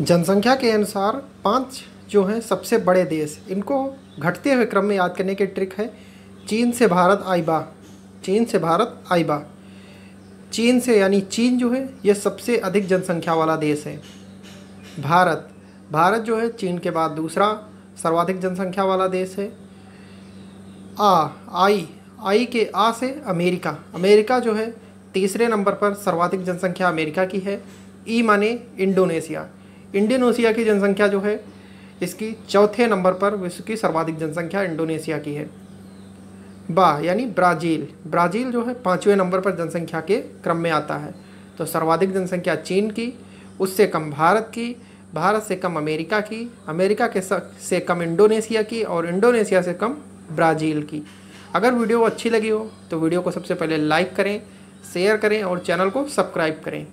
जनसंख्या के अनुसार पाँच जो हैं सबसे बड़े देश। इनको घटते हुए क्रम में याद करने की ट्रिक है, चीन से भारत, आइबा। चीन से भारत, आइबा। चीन से यानी चीन जो है ये सबसे अधिक जनसंख्या वाला देश है। भारत। भारत जो है, चीन के बाद दूसरा सर्वाधिक जनसंख्या वाला देश है। आ, आई। आई के आ से अमेरिका। अमेरिका जो है, तीसरे नंबर पर सर्वाधिक जनसंख्या अमेरिका की है। ई माने इंडोनेशिया। इंडोनेशिया की जनसंख्या जो है, इसकी चौथे नंबर पर विश्व की सर्वाधिक जनसंख्या इंडोनेशिया की है। बा, यानी ब्राज़ील। ब्राज़ील जो है, पाँचवें नंबर पर जनसंख्या के क्रम में आता है। तो सर्वाधिक जनसंख्या चीन की, उससे कम भारत की, भारत से कम अमेरिका की, अमेरिका के से कम इंडोनेशिया की और इंडोनेशिया से कम ब्राज़ील की। अगर वीडियो अच्छी लगी हो तो वीडियो को सबसे पहले लाइक करें, शेयर करें और चैनल को सब्सक्राइब करें।